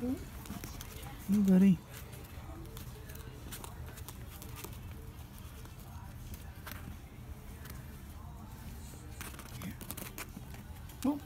Hey, buddy. Oh.